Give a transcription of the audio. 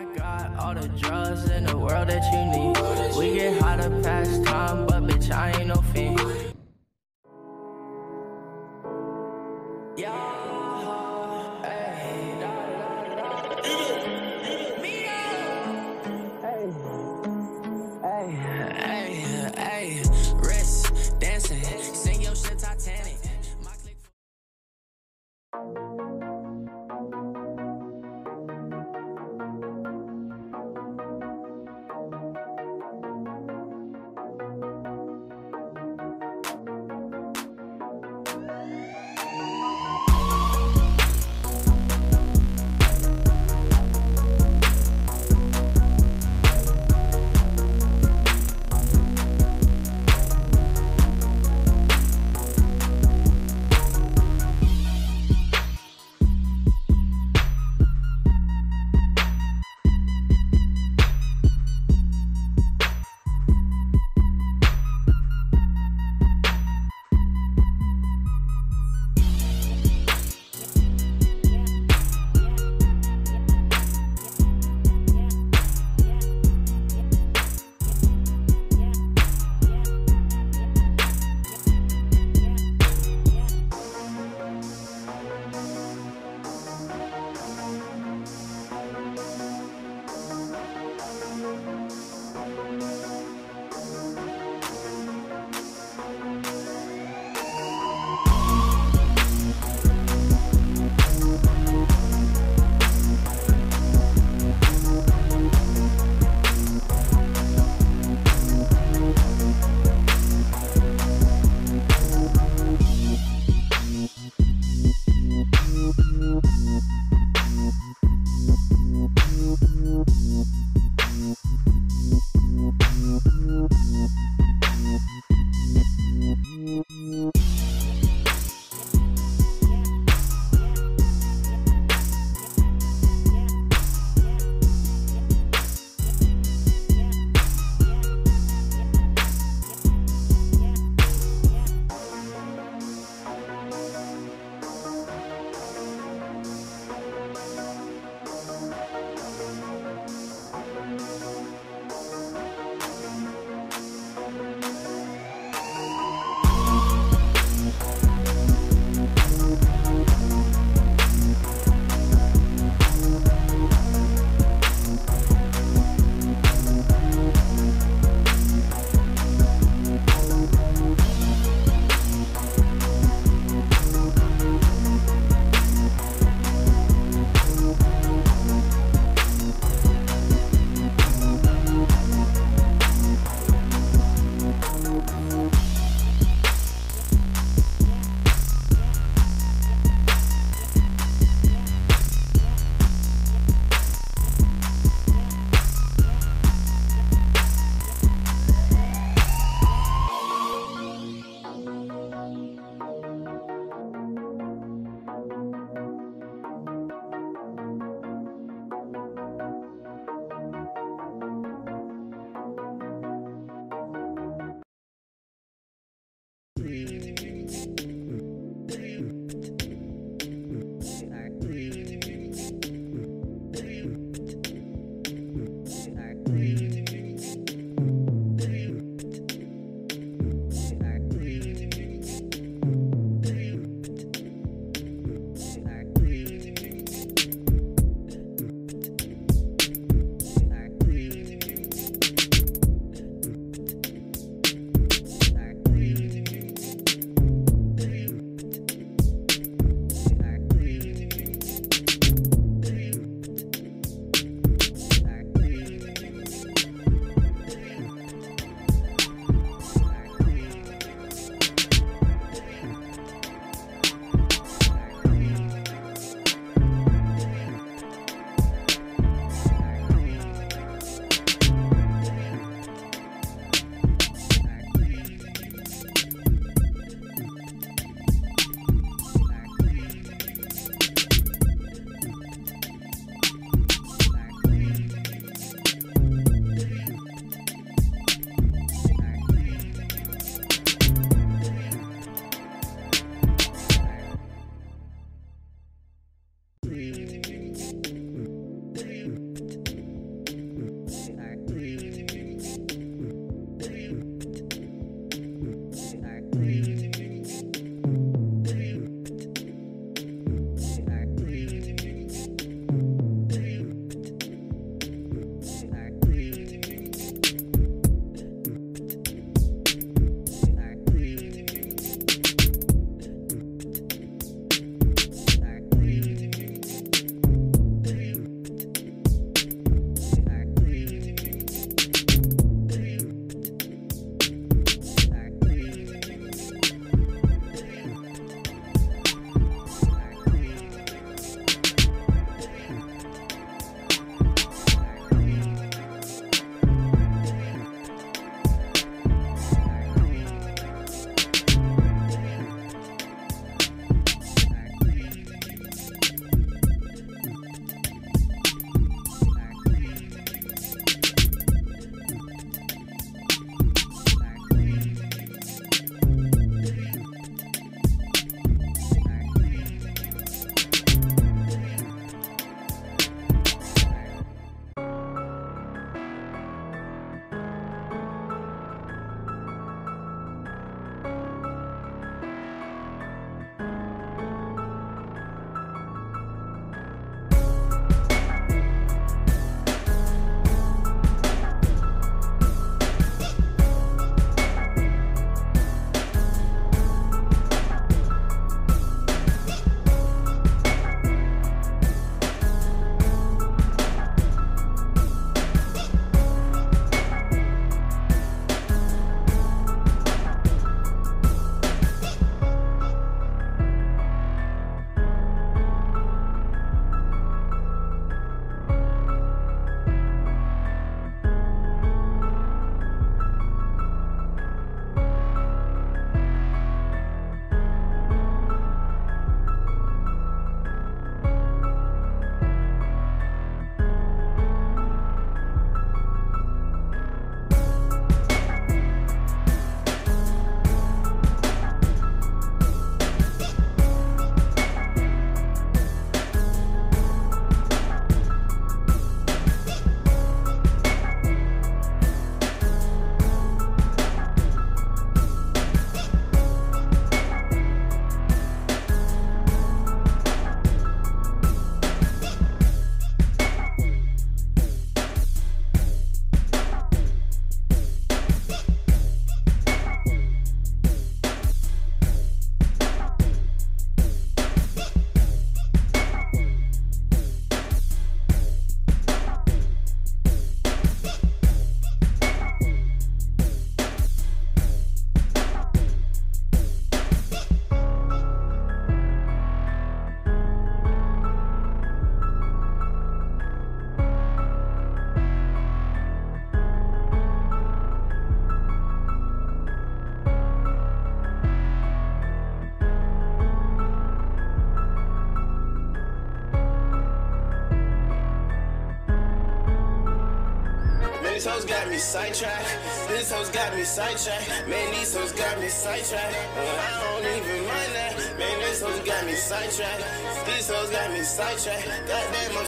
I got all the drugs in the world that you need. We get high to pass time, but bitch, I ain't no fiend. Amen. These hoes got me sidetracked. These hoes got me sidetracked. Man, these hoes got me sidetracked. I don't even mind that. Man, these hoes got me sidetracked. These hoes got me sidetracked. Goddamn,